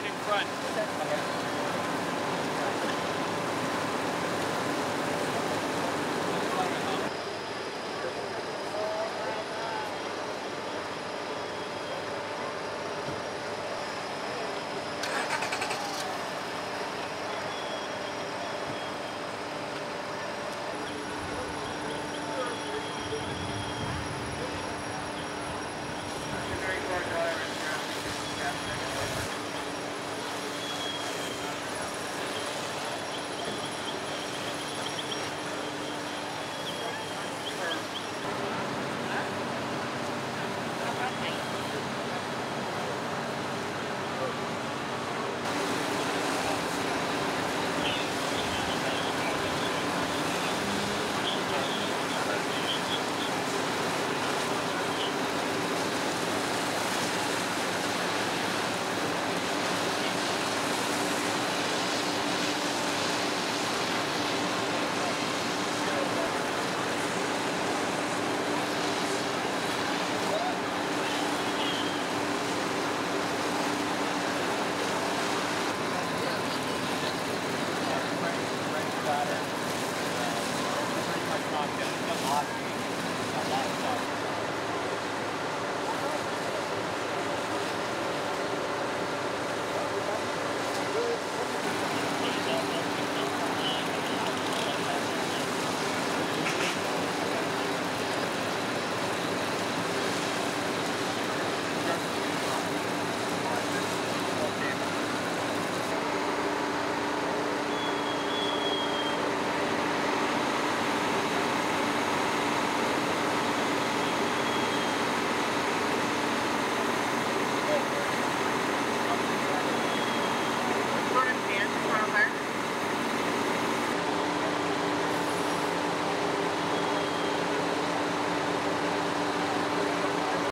right in front.